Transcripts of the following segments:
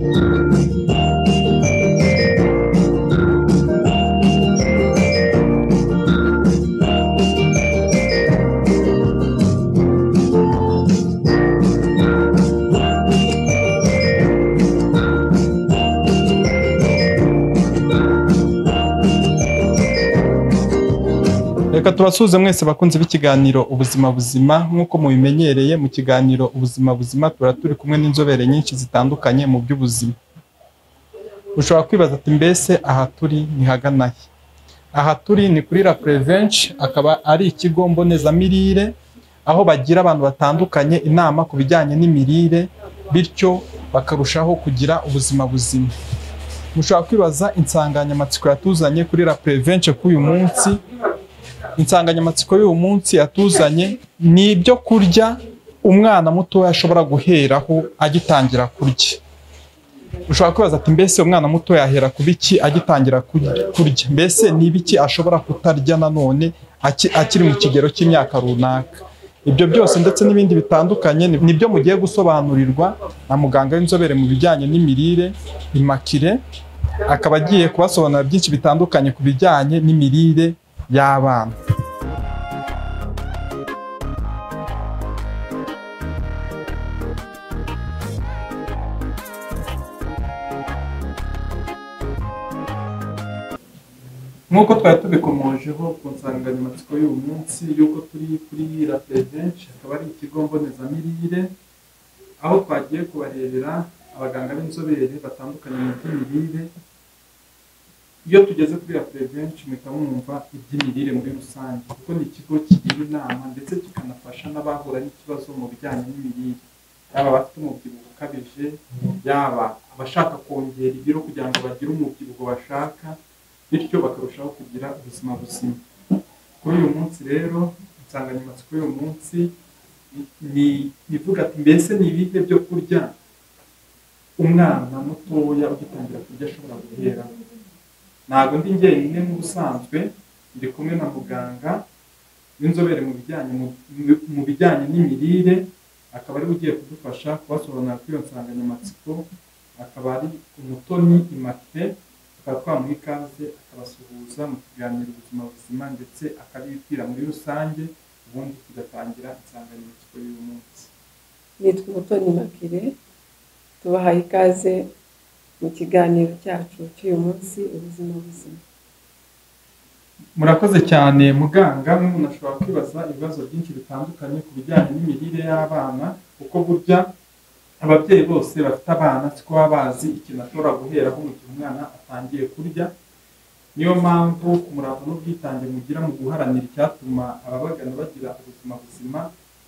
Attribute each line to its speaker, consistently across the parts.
Speaker 1: reka tubasuhuze mwese bakunze b'ikiganiro ubuzima buzima. Nk'uko mubimenyereye mu kiganiro ubuzima buzima tuba turi kumwe n'inzobere nyinshi zitandukanye mu by'ubuzima. Ushobora kwibaza ati mbese aha turi ni hagana he? Aha turi ni kuri la prevention akaba ari ikigo mbonezamirire aho bagira abantu batandukanye inama ku bijyanye n'imirire bityo bakarushaho kugira ubuzima buzima. Mushobora kwibaza insanganyamatsiko yatuzanye kuri la prevention k'uyu munsi. Insanganyamatsiko y'uyu munsi yatuzanye ni ibyo kurya umwana mutoya ashobora guheraho agitangira kurya. Ushobora kwibaza ati mbese umwana muto yahera ku biki agitangira kurya? mbese ni ibiki ashobora kutarya nanone aki- akiri mu kigero cy'imyaka runaka? Ibyo byose ndetse n'ibindi bitandukanye ni- ni byo mugiye gusobanurirwa na muganga w'inzobere mu bijyanye n'imirire imakire akaba agiye kubasobanurira byinshi bitandukanye ku bijyanye n'imirire y'abana nk'uko twari tubikomojeho ku nsanganyamatsiko y'uyu munsi y'uko turi kuri la prevention akaba ari ikigo mbonezamirire aho twagiye kubarebera abaganga b'inzobere batandukanye mu by'imirire iyo tugeze kuri la prevention muhita mwumva iby'imirire muri rusange kuko ni ikigo kigira inama ndetse kikanafasha n'abahura n'ikibazo mu bijyanye n'imirire. Yaba abafite umubyibuho ukabije yaba abashaka kongera ibiro kugira ngo bagire umubyibuho bashaka bityo bakarushaho kugira ubuzima buzima. Kuri uyu munsi rero insanganyamatsiko y'uyu munsi ni ivuga ati mbese ni ibihe byo kurya umwana mutoya ugitangira kurya ashobora guheraho ntabwo ndi njyenyine mu busanzwe ndi kumwe na muganga w'inzobere mu bijyanye n'imirire akaba ari we ugiye kudufasha kubasobanurira kuri iyo nsanganyamatsiko akaba ari umutoni imakire tukaba twamuha ikaze akabasuhuza mu kiganiro ubuzima buzima ndetse akabibwira muri rusange ubundi tugatangira insanganyamatsiko y'uyu munsi.
Speaker 2: Nitwa umutoni makire tubahaye ikaze mu kiganiro cyacu cy'uyu munsi ubuzima buzima.
Speaker 1: Murakoze cyane muganga nk'umuntu ashobora kwibaza ibibazo byinshi bitandukanye ku bijyanye n'imirire y'abana kuko burya ababyeyi bose bafite abana siko baba bazi ikintu ashobora guheraho mu gihe umwana atangiye kurya. Niyo mpamvu umurava n'ubwitange mugira mu guharanira icyatuma ababagana bagira ubuzima buzima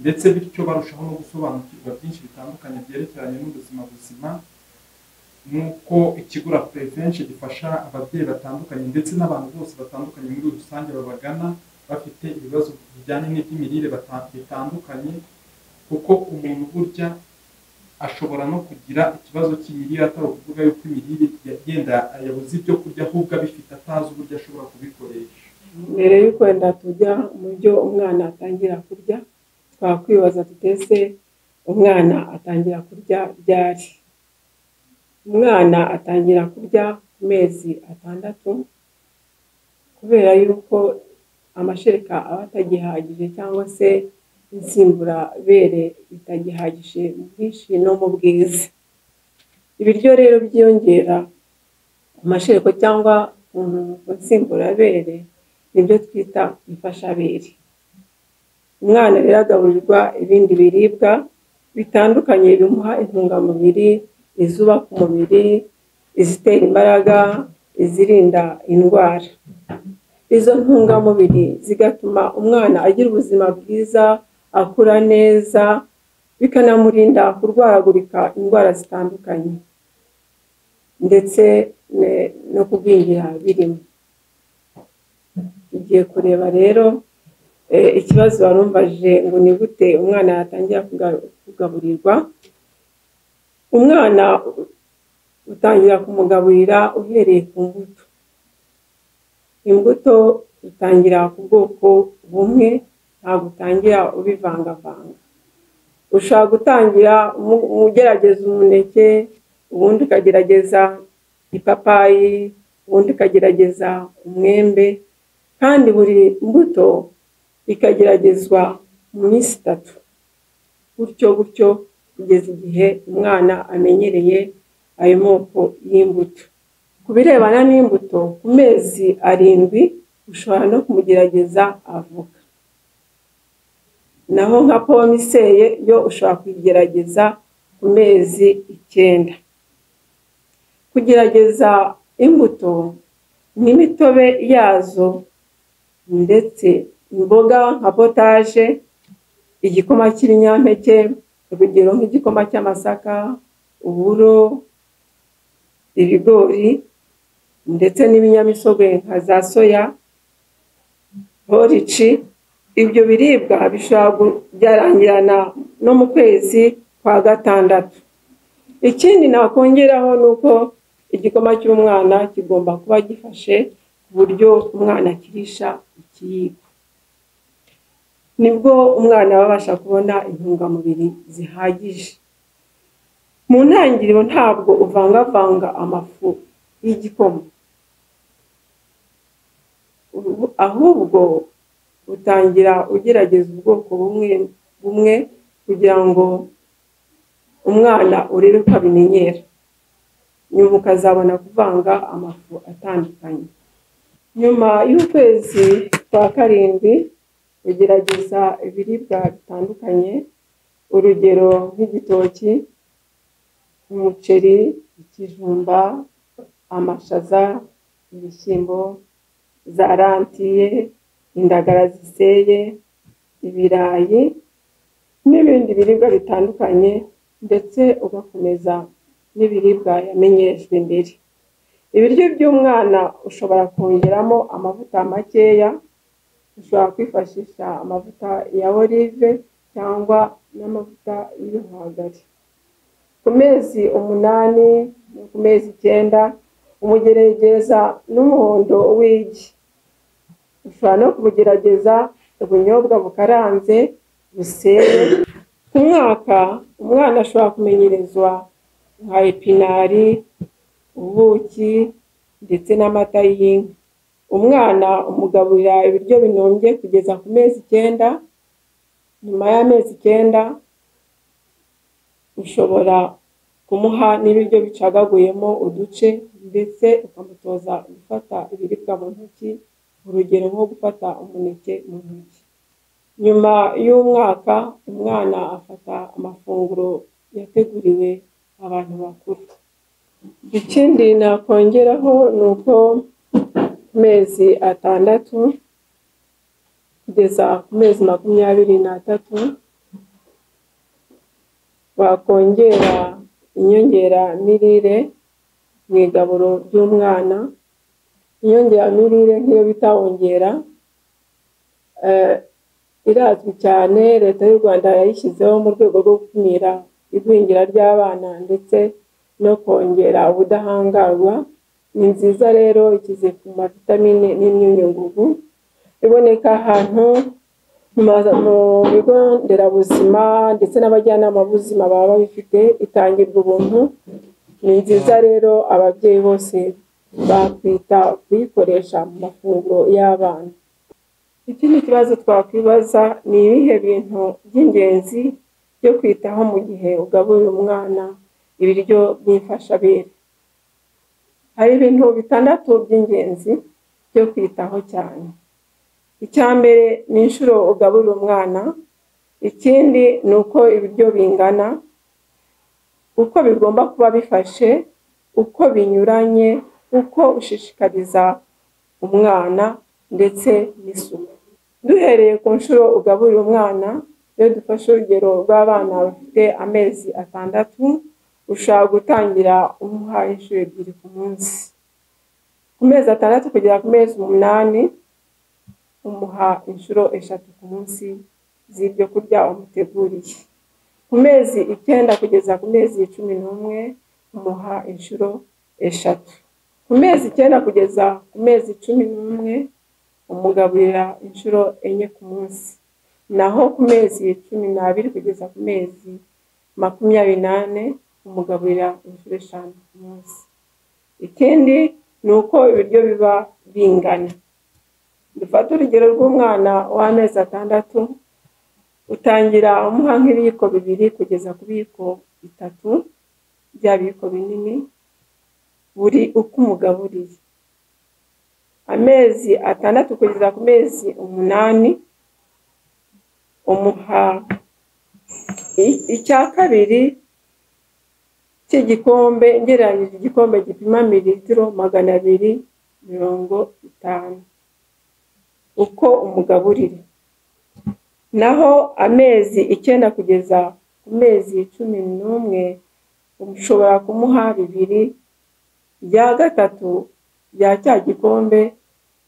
Speaker 1: ndetse bityo barushaho no gusobanukirwa byinshi bitandukanye byerekeranye n'ubuzima buzima nk'uko ikigura prevention gifasha ababyeyi batandukanye ndetse n'abantu bose batandukanye muri rusange babagana bafite ibibazo bijyanye n'iby'imirire bitandukanye kuko umuntu burya ashobora no kugira ikibazo cy'imirire atari ukuvuga yuko imirire ya- yenda yabuze ibyo kurya ahubwo abifite atazi uburyo ashobora kubikoresha.
Speaker 2: Mbere y'uko wenda tujya mu byo umwana atangira kurya twakwibaza tutese umwana atangira kurya ryari? Umwana atangira kurya ku mezi atandatu kubera yuko amashereka aba atagihagije cyangwa se insimburabere bitagihagije mu bwinshi no mu bwiza. Ibiryo rero byiyongera ku mashereko cyangwa ku nsimburabere ni byo twita imfashabere. Umwana rero agaburirwa ibindi biribwa bitandukanye bimuha intungamubiri izubaka umubiri izitera imbaraga izirinda indwara. Izo ntungamubiri zigatuma umwana agira ubuzima bwiza akura neza bikanamurinda kurwaragurika indwara zitandukanye ndetse no kugwingira birimo. Tugiye kureba rero eh, ikibazo warumvaje ngo ni gute umwana yatangira kuga- kugaburirwa. Umwana utangira kumugaburira uhereye ku mbuto. Imbuto utangira ku bwoko bumwe ntabwo utangira ubivangavanga. Ushobora gutangira ugerageza umuneke ubundi ukagerageza ipapayi ubundi ukagerageza umwembe kandi buri mbuto ikageragezwa mu minsi itatu. Gutyo gutyo kugeza igihe umwana amenyereye ayo moko y'imbuto. Ku birebana n'imbuto ku mezi arindwi ushobora no kumugerageza avoka. Naho nka pome iseye yo ushobora kuyigerageza ku mezi icyenda. Kugerageza imbuto n'imitobe yazo ndetse imboga nka potaje igikoma cy'ibinyampeke urugero nk'igikoma cy'amasaka uburo ibigori ndetse n'ibinyamisogwe nka za soya horici ibyo biribwa bishobora byarangirana no mu kwezi kwa gatandatu. Ikindi nakongeraho ni uko igikoma cy'umwana kigomba kuba gifashe ku buryo umwana akirisha ikiyiko. Ni bwo umwana aba abasha kubona intungamubiri zihagije. Mu ntangiriro ntabwo uvangavanga amafu y'igikoma. Ahubwo utangira ugerageza ubwoko bumwe bumwe kugira ngo umwana urebe ko abimenyera. Nyuma ukazabona kuvanga amafu atandukanye. Nyuma y'ukwezi kwa karindwi ugerageza ibiribwa bitandukanye urugero nk'igitoki umuceri ikijumba amashaza ibishyimbo za rantiye indagara ziseye ibirayi n'ibindi biribwa bitandukanye ndetse ugakomeza n'ibiribwa yamenyejwe mbere. Ibiryo by'umwana ushobora kongeramo amavuta makeya ushobora kwifashisha amavuta ya olive cyangwa n'amavuta y'ibihwagari ku mezi umunani ku mezi icyenda umugerageza n'umuhondo w'igi. Ushobora no kubugerageza ubunyobwa bukaranze buseye. Ku mwaka umwana ashobora kumenyerezwa nka epinari ubuki ndetse n'amata y'inka. Umwana umugaburira ibiryo binombye kugeza ku mezi icyenda nyuma y'amezi icyenda ushobora kumuha n'ibiryo bicagaguyemo uduce ndetse ukamutoza gufata ibiribwa mu ntoki urugero nko gufata umuneke mu ntoki. Nyuma y'umwaka umwana afata amafunguro yateguriwe abantu bakuru. Ikindi nakongeraho ni uko mezi atandatu kugeza ku mezi makumyabiri n'atatu wakongera inyongeramirire mu igaburo ry'umwana. Inyongeramirire nk'iyo bita wongera irazwi cyane leta y'u rwanda yayishyizeho mu rwego rwo gukumira igwingira ry'abana ndetse no kongera ubudahangarwa. Ni nziza rero ikize ku mavitamine n'imyunyungugu iboneka ahantu mu bigo nderabuzima ndetse n'abajyanama b'ubuzima baba babifite itangirwa ubuntu. Ni nziza rero ababyeyi bose bakwita kuyikoresha mu mafunguro y'abana. Ikindi kibazo twakwibaza ni ibihe bintu by'ingenzi byo kwitaho mu gihe ugaburira umwana ibiryo by'imfashabere? Hari ibintu bitandatu by'ingenzi byo kwitaho cyane. Icya mbere ni inshuro ugaburira umwana ikindi ni uko ibiryo bingana uko bigomba kuba bifashe uko binyuranye uko ushishikariza umwana ndetse n'isuku. Duhereye ku nshuro ugaburira umwana iyo dufashe urugero rw'abana bafite amezi atandatu ushobora gutangira umuha inshuro ebyiri ku munsi. Ku mezi atandatu kugera ku mezi umunani umuha inshuro eshatu ku munsi z'ibyo kurya wamuteguriye ku mezi icyenda kugeza ku mezi cumi n'umwe umuha inshuro eshatu. Ku mezi icyenda kugeza ku mezi cumi n'umwe umugaburira inshuro enye ku munsi. Naho ku mezi cumi n'abiri kugeza ku mezi makumyabiri n'ane kumugaburira inshuro eshanu ku munsi ikindi ni uko ibiryo biba bingana. Dufate urugero rw'umwana w'amezi atandatu utangira umuha nk'ibiyiko bibiri kugeza ku biyiko bitatu bya biyiko binini buri uko umugaburiye amezi atandatu kugeza ku mezi umunani umuha icya kabiri cy'igikombe ngereranyije igikombe gipima mililitiro magana abiri mirongo itanu. Uko umugaburira naho amezi icyenda kugeza ku mezi cumi n'umwe ushobora kumuha bibiri. Bya gatatu bya cya gikombe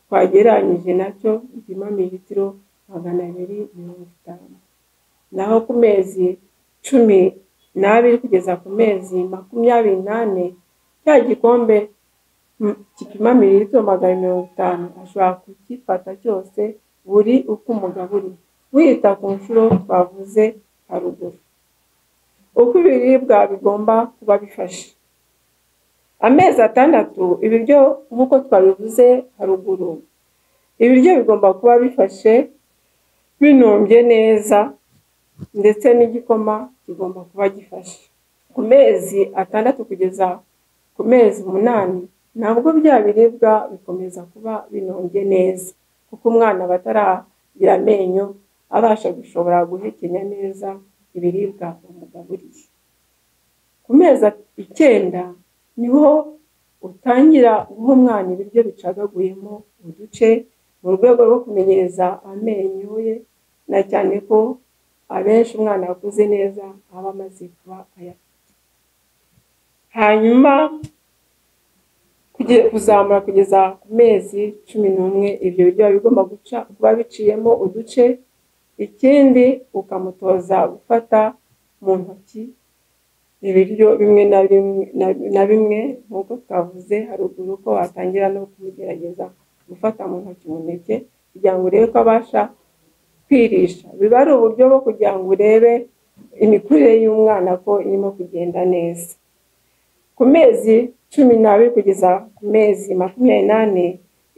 Speaker 2: twagereranyije na cyo gipima mililitiro magana abiri mirongo itanu. Naho ku mezi cumi n'abiri kugeza ku mezi makumyabiri n'ane cya gikombe gipima mililitiro magana mirongo itanu. Ashobora kugifata cyose buri uko umugaburira wita ku nshuro twavuze haruguru. Uko ibiribwa bigomba kuba bifashe. Amezi atandatu ibiryo nk'uko twabivuze haruguru. Ibiryo bigomba kuba bifashe binumbye neza ndetse n'igikoma kigomba kuba gifashe. Ku mezi atandatu kugeza ku mezi umunani nabwo bya biribwa bikomeza kuba binombye neza kuko umwana aba ataragira amenyo abasha gushobora guhekenya neza ibiribwa bamugaburiye. Ku mezi icyenda ni ho utangira guha umwana ibiryo bicagaguyemo uduce mu rwego rwo kumenyereza amenyo ye na cyane ko abenshi umwana wakuze neza aba amaze kuba ayafite hanyuma kuzamura kugeza ku mezi cumi n'umwe ibyo biryo bigomba guca kuba biciyemo uduce ikindi ukamutoza gufata mu ntoki ibiryo bimwe na bimwe nk'uko twavuze haruguru ko watangira no kumugerageza gufata mu ntoki umuneke kugira ngo urebe ko abasha kwirisha biba ari uburyo bwo kugira ngo urebe imikurire y'umwana ko irimo kugenda neza. Ku mezi cumi n'abiri kugeza ku mezi makumyabiri n'ane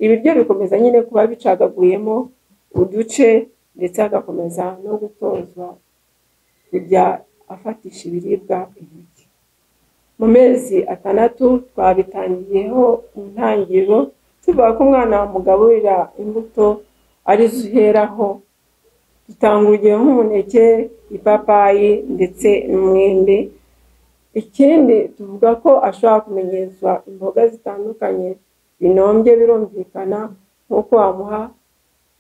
Speaker 2: ibiryo bikomeza nyine kuba bicagaguyemo uduce ndetse agakomeza no gutozwa kujya afatisha ibiribwa intoki. Mu mezi atandatu twabitangiyeho mu ntangiriro tuvuga ko umwana wamugaburira imbuto ari zo uheraho dutanga urugero nk'umuneke ipapayi ndetse n'umwembe. Ikindi tuvuga ko ashobora kumenyezwa imboga zitandukanye binombye birumvikana nk'uko wamuha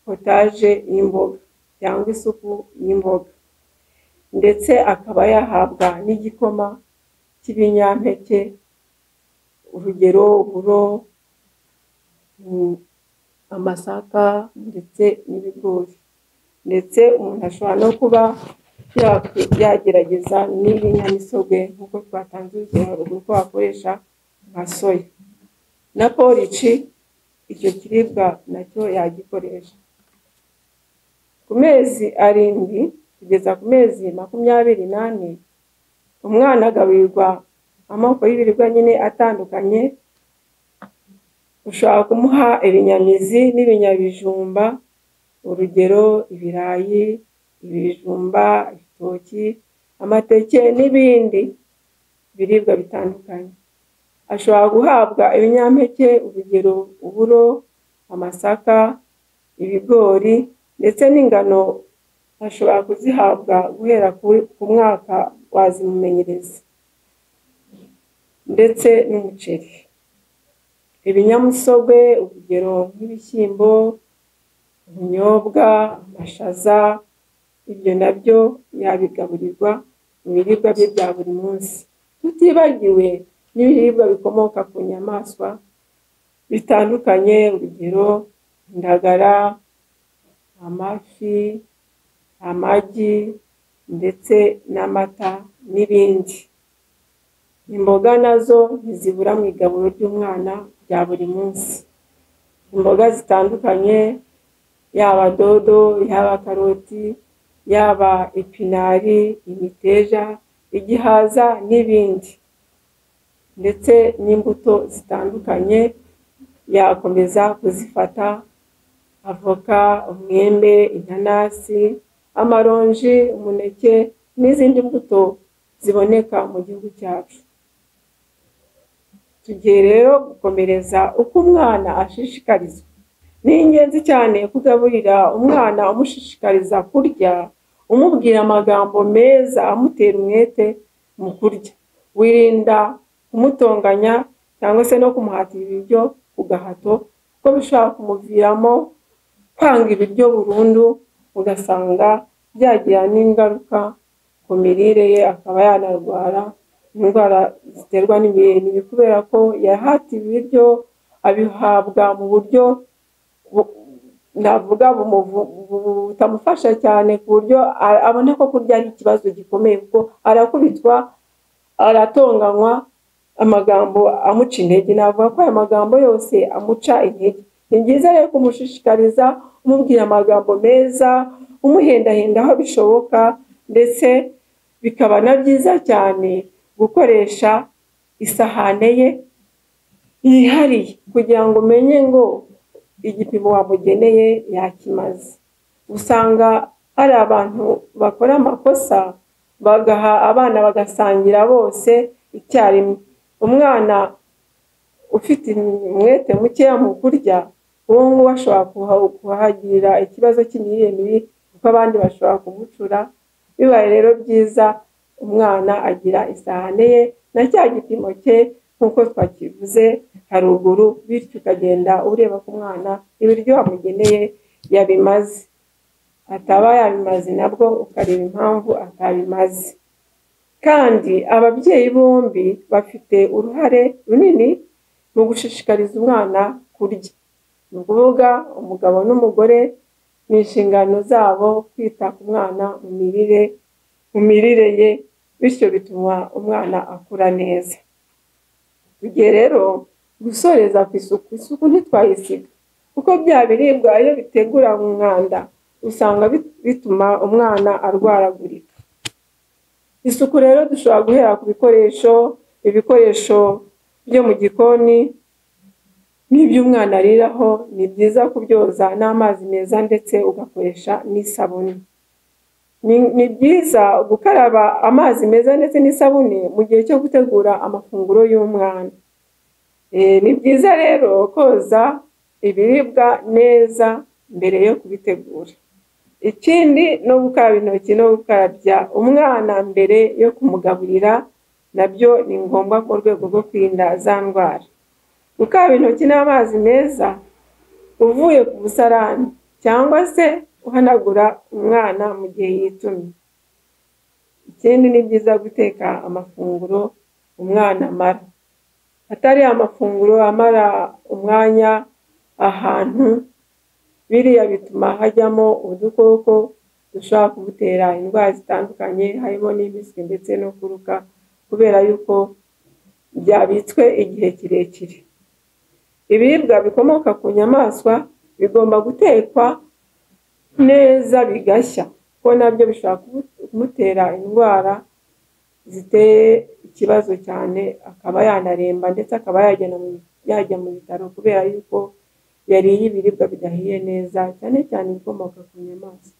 Speaker 2: potaje y'imboga cyangwa isupu y'imboga. Ndetse akaba yahabwa n'igikoma cy'ibinyampeke urugero uburo amasaka ndetse n'ibigori. Ndetse umuntu ashobora no kuba yagerageza n'ibinyamisogwe nk'uko twatanze urugero haruguru ko wakoresha nka soya. Na porici icyo kiribwa na cyo yagikoresha. Ku mezi arindwi kugeza ku mezi makumyabiri n'ane umwana agaburirwa amoko y'ibiribwa nyine atandukanye ushobora kumuha ibinyamizi n'ibinyabijumba urugero ibirayi ibijumba ibitoki amateke n'ibindi biribwa bitandukanye. Ashobora guhabwa ibinyampeke urugero uburo amasaka ibigori ndetse n'ingano ashobora kuzihabwa guhera ku mwaka wazimumenyereza. Ndetse n'umuceri. Ibinyamusogwe urugero nk'ibishyimbo ubunyobwa amashaza ibyo na byo yabigaburirwa mu biribwa bye bya buri munsi. Tutibagiwe n'ibiribwa bikomoka ku nyamaswa bitandukanye urugero indagara amafi amagi ndetse n'amata n'ibindi. Imboga na zo ntizibura mu igaburo ry'umwana rya buri munsi. Imboga zitandukanye yaba dodo yaba karoti yaba epinari imiteja igihaza n'ibindi. Ndetse n'imbuto zitandukanye yakomeza kuzifata. Avoka umwembe inanasi amaronji umuneke n'izindi mbuto ziboneka mu gihugu cyacu. Tugiye rero gukomereza uko umwana ashishikarizwa ni ingenzi cyane kugaburira umwana umushishikariza kurya umubwira amagambo meza amutera umwete mu kurya. Wirinda kumutonganya cyangwa se no kumuhatira ibiryo ku gahato kuko bishobora kumuviramo kwanga ibiryo burundu ugasanga byagira n'ingaruka ku mirire ye akaba yanarwara indwara ziterwa n'imirire mibi kubera ko yahatiwe ibiryo abihabwa mu buryo navuga butamufasha cyane ku buryo abona ko kurya ari ikibazo gikomeye kuko arakubitwa aratonganywa amagambo amuca intege. Navuga ko aya magambo yose amuca intege. Ni byiza rero kumushishikariza umubwira amagambo meza umuhendahenda aho bishoboka ndetse bikaba na byiza cyane gukoresha isahane ye yihariye kugira ngo umenye ngo igipimo wamugeneye yakimaze. Usanga hari abantu bakora amakosa bagaha abana bagasangira bose icyarimwe. Umwana ufite umwete mukeya mu kurya uwo nguwo ashobora kuhagirira ikibazo cy'imirire mibi kuko abandi bashobora kumucura. Bibaye rero byiza umwana agira isahane ye na cya gipimo cye nk'uko twakivuze haruguru bityo ukagenda ureba ku mwana ibiryo wamugeneye yabimaze. Ataba yabimaze nabwo ukareba impamvu atabimaze. Kandi ababyeyi bombi bafite uruhare runini mu gushishikariza umwana kurya. Ni ukuvuga umugabo n'umugore ni inshingano zabo kwita ku mwana mu mirire mu mirire ye bityo bituma umwana akura neza. Tugiye rero gusoreza ku isuku. Isuku ntitwayisiga. Kuko bya biribwa iyo bitegura umwanda usanga bituma umwana arwaragurika. Isuku rero dushobora guhera ku bikoresho ibikoresho byo mu gikoni n'ibyo umwana ariraho. Ni byiza kubyoza n'amazi meza ndetse ugakoresha n'isabune. Ni byiza gukaraba amazi meza ndetse n'isabune mu gihe cyo gutegura amafunguro y'umwana ni byiza rero koza ibiribwa neza mbere yo kubitegura. Ikindi no gukaraba intoki no gukarabya umwana mbere yo kumugaburira na byo ni ngombwa mu rwego rwo kwirinda za ndwara. Gukaraba intoki n'amazi meza uvuye ku musarani cyangwa se uhanagura umwana mu gihe yitumye. Ikindi ni byiza guteka amafunguro umwana amara. Atari amafunguro amara umwanya ahantu biriya bituma hajyamo udukoko dushobora kumutera indwara zitandukanye harimo n'impiswi ndetse no kuruka kubera yuko byabitswe igihe kirekire. Ibiribwa bikomoka ku nyamaswa bigomba gutekwa neza bigashya. Kuko na byo bishobora kumutera indwara ziteye ikibazo cyane akaba yanaremba ndetse akaba yajya mu bitaro kubera yuko yariye ibiribwa bidahiye neza cyane cyane ibikomoka ku nyamaswa.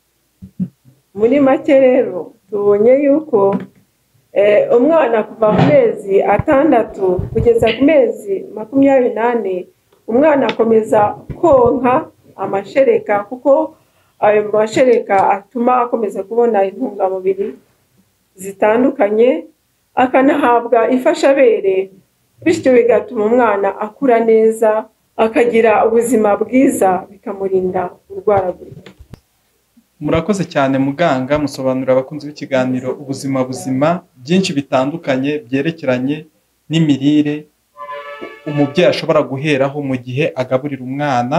Speaker 2: Muri make rero tubonye yuko umwana kuva ku mezi atandatu kugeza ku mezi makumyabiri n'ane umwana akomeza konka amashereka kuko ayo mashereka atuma akomeza kubona intungamubiri zitandukanye akanahabwa ifashabere bityo bigatuma umwana akura neza akagira ubuzima bwiza bikamurinda kurwaragurika
Speaker 1: murakoze cyane muganga musobanurira abakunzi b'ikiganiro ubuzima buzima byinshi bitandukanye byerekeranye n'imirire umubyeyi ashobora guheraho mu gihe agaburira umwana.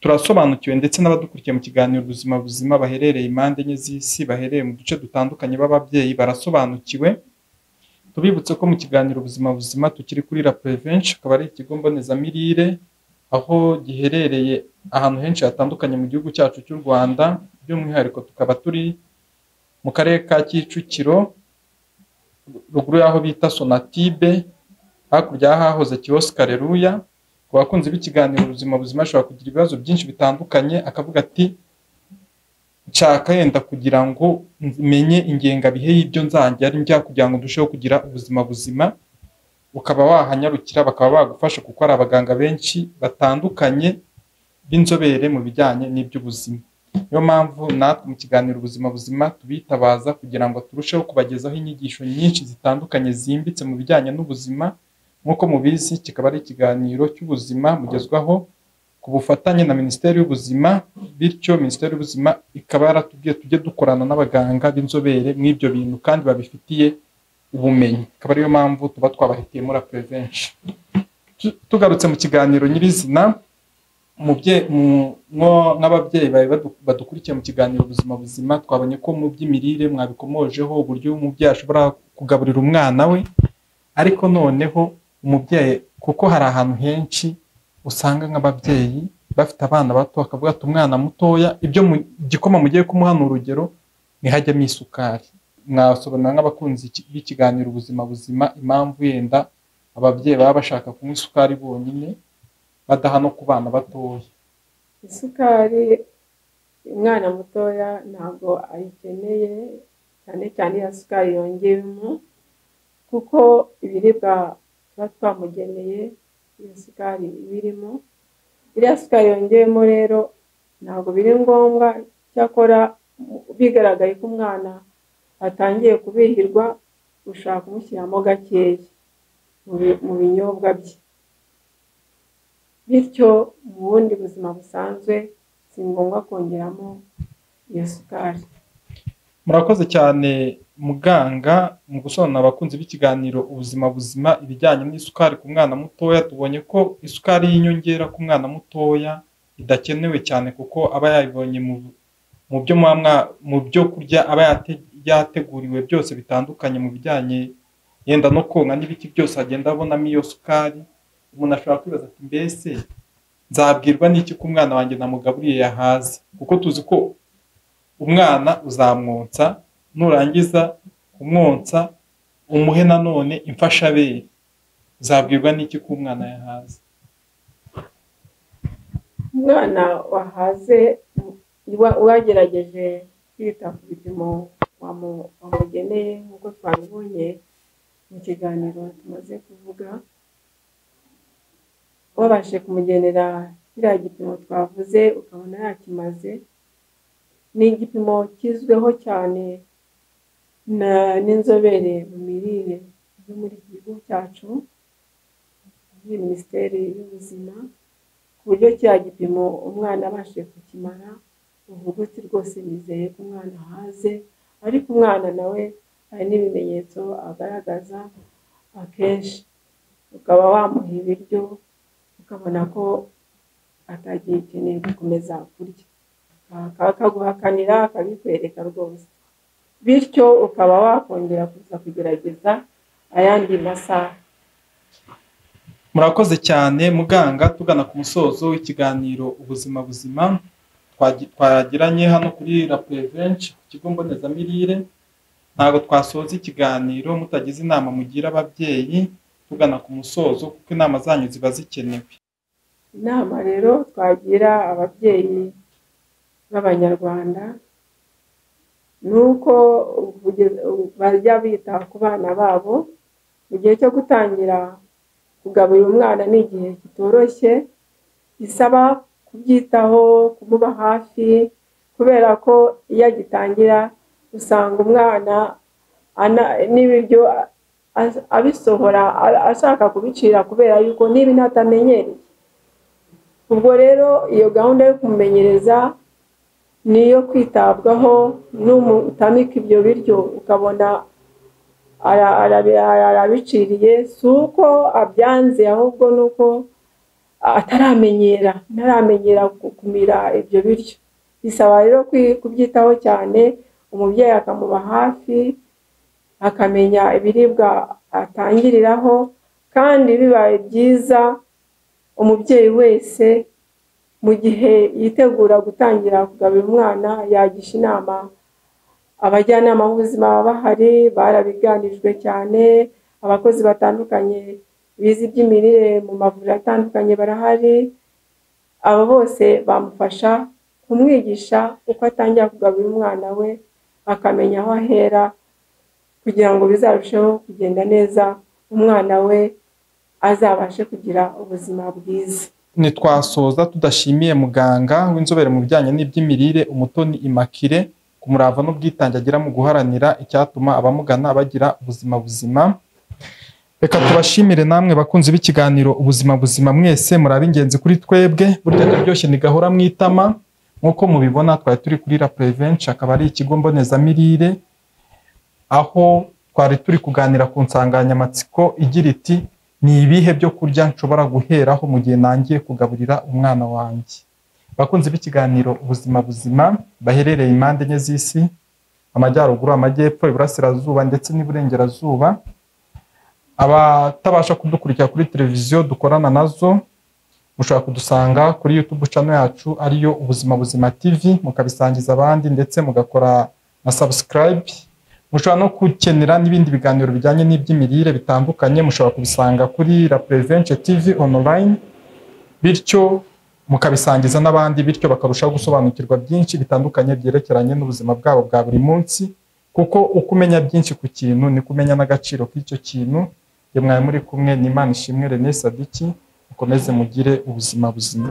Speaker 1: Turasobanukiwe ndetse n'abadukurikiye mu kiganiro ubuzima buzima baherereye impande enye z'isi baherereye mu duce dutandukanye b'ababyeyi barasobanukiwe. Tubibutse ko mu kiganiro ubuzima buzima tukiri kuri la prevention akaba ari ikigo mbonezamirire aho giherereye ahantu henshi hatandukanye mu gihugu cyacu cy'u rwanda by'umwihariko tukaba turi mu karere ka kicukiro ruguru y'aho bita sonatibe hakurya y'ahahoze kiyosike ku bakunzi b'ikiganiro ubuzima buzima ashobora kugira ibibazo byinshi bitandukanye akavuga ati nshaka yenda kugira ngo menye ingengabihe y'ibyo nzajya njya kugira ngo ndusheho kugira ubuzima buzima ukaba wahanyarukira bakaba bagufasha kuko hari abaganga benshi batandukanye b'inzobere mu bijyanye n'iby'ubuzima. Niyo mpamvu natwe mu kiganiro ubuzima buzima tubitabaza kugira ngo turusheho kubagezaho inyigisho nyinshi zitandukanye zimbitse mu bijyanye n'ubuzima nk'uko mubizi kikaba ari ikiganiro cy'ubuzima mugezwaho ku bufatanye na minisiteri y'ubuzima bityo minisiteri y'ubuzima ikaba yaratubwiye tujye dukorana n'abaganga b'inzobere muri ibyo bintu kandi babifitiye ubumenyi. Akaba ariyo mpamvu tuba twabahitiyemo la Tu- tugarutse mu kiganiro nyirizina badu- badukurikiye mu kiganiro ubuzima buzima twabonye ko mu by'imirire mwabikomojeho uburyo umubyeyi ashobora kugaburira umwana we ariko noneho umubyeyi kuko hari ahantu henshi usanga nk'ababyeyi bafite abana bato bakavuga ati umwana mutoya ibyo mu gikoma mugiye kumuha ni urugero ntihajyamo isukari. Mwasobanura nk'abakunzi iki- b'ikiganiro ubuzima buzima impamvu yenda ababyeyi baba bashaka kunywa isukari bonyine badaha no ku bana batoya.
Speaker 2: Isukari umwana mutoya ntabwo ayikeneye cyane cyane iya sukari yongewemo kuko ibiribwa tuba twamugeneye iyo sukari iba irimo iriya sukari yongewemo rero ntabwo biri ngombwa. Cyakora bigaragaye ko umwana atangiye kubihirwa ushaka kumushyiramo gakeya mu bi- mu binyobwa bye. Bityo mu bundi buzima busanzwe si ngombwa kongeramo iyo sukari.
Speaker 1: Murakoze cyane muganga mu gusobanurira abakunzi b'ikiganiro ubuzima buzima ibijyanye n'isukari ku mwana mutoya. Tubonye ko isukari y'inyongera ku mwana mutoya idakenewe cyane kuko aba yayibonye mu byo mu byo kurya aba yate- yateguriwe byose bitandukanye mu bijyanye yenda no konka n'ibiki byose agenda abonamo iyo sukari. Umuntu ashobora kwibaza ati mbese nzabwirwa n'iki ko umwana wanjye namugaburiye yahaze? Kuko tuzi ko umwana uzamwonsa nurangiza kumwonsa umuhe nanone imfashabere. Uzabwirwa n'iki ko umwana yahaze?
Speaker 2: Umwana wahaze wagerageje kwita ku bipimo wamu- wamugeneye nk'uko twabibonye mu kiganiro tumaze kuvuga wabashije kumugenera kiriya gipimo twavuze ukabona yakimaze. Ni igipimo kizweho cyane n'inzobere mu mirire zo muri iki gihugu cyacu muri minisiteri y'ubuzima ku buryo kiriya gipimo umwana abashije kukimara uvuga uti rwose nizeye ko umwana ahaze ariko umwana nawe hari n'ibimenyetso agaragaza akenshi. Ukaba wamuha ibiryo ukabona ko atagikeneye gukomeza kurya. Akaguhakanira akabikwereka rwose. Bityo ukaba wakongera kuza kugerageza ayandi masaha.
Speaker 1: Murakoze cyane muganga tugana ku musozo w'ikiganiro ubuzima buzima. Twagi- twagiranye hano kuri la prevention ku kigo mbonezamirire ntabwo twasoza ikiganiro mutagize inama mugira ababyeyi tugana ku musozo kuko inama zanyu ziba zikenewe.
Speaker 2: Inama rero twagira ababyeyi b'abanyarwanda ni uko bajya bita ku bana babo mu gihe cyo gutangira kugaburira umwana ni igihe kitoroshye gisaba kubyitaho kumuba hafi kubera ko iyo agitangira usanga umwana ana- n'ibiryo abisohora ashaka kubicira kubera yuko n'ibintu atamenyereye ubwo rero iyo gahunda yo kumumenyereza ni iyo kwitabwaho n'umutamika ibyo biryo ukabona ara- arabi- arabiciriye si uko abyanze ahubwo ni uko ataramenyera ntaramenyera ku- kumira ibyo biryo. Bisaba rero kubyitaho cyane umubyeyi akamuba hafi akamenya ibiribwa atangiriraho kandi bibaye byiza umubyeyi wese mu gihe yitegura gutangira kugaburira umwana yagisha inama. Abajyanama b'ubuzima baba bahari barabiganirijwe cyane. Abakozi batandukanye bize iby'imirire mu mavuriro atandukanye barahari. Abo bose bamufasha kumwigisha uko atangira kugaburira umwana we akamenya aho ahera kugira ngo bizarusheho kugenda neza umwana we azabashe kugira ubuzima bwiza.
Speaker 1: Ntitwasoza tudashimiye muganga w'inzobere mu bijyanye n'iby'imirire umutoni imakire ku murava n'ubwitange agira mu guharanira icyatuma abamugana bagira ubuzima buzima. Reka tubashimire namwe bakunzi b'ikiganiro ubuzima buzima mwese muri ab'ingenzi kuri twebwe burya akaryoshye ntigahora mu itama. Nk'uko mubibona twari turi kuri la prevention akaba ari ikigo mbonezamirire aho twari turi kuganira ku nsanganyamatsiko igira iti ni ibihe byo kurya nshobora guheraho mu gihe nangiye kugaburira umwana wanjye? Abakunzi b'ikiganiro ubuzima buzima baherereye impande enye z'isi amajyaruguru amajyepfo iburasirazuba ndetse n'iburengerazuba. Abatabasha kudukurikira kuri televiziyo dukorana na zo mushobora kudusanga kuri youtube channel yacu ariyo ubuzima buzima tv mukabisangiza abandi ndetse mugakora na subscribe. Mushobora no gukenera n'ibindi biganiro bijyanye n'iby'imirire bitandukanye mushobora kubisanga kuri la prevention tv online bityo mukabisangiza n'abandi bityo bakarushaho gusobanukirwa byinshi bitandukanye byerekeranye n'ubuzima bwabo bwa buri munsi kuko uko umenya byinshi ku kintu ni kumenya n'agaciro k'icyo kintu. Iyo mwari muri kumwe n'imana ishimwe René Sadiki mukomeze mugire ubuzima buzima.